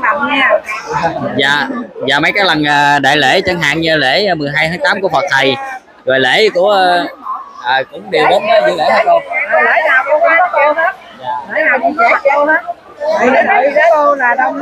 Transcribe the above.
ngon lành nha. Dạ dạ mấy cái lần à, đại lễ chẳng hạn như lễ à, 12 tháng 8 của Phật thầy rồi lễ của à, à cũng đều đến à, dự lễ hả cô dạ. lễ nào cũng có cô hết. Lễ nào cũng có cô hết. Lễ lễ cô là đông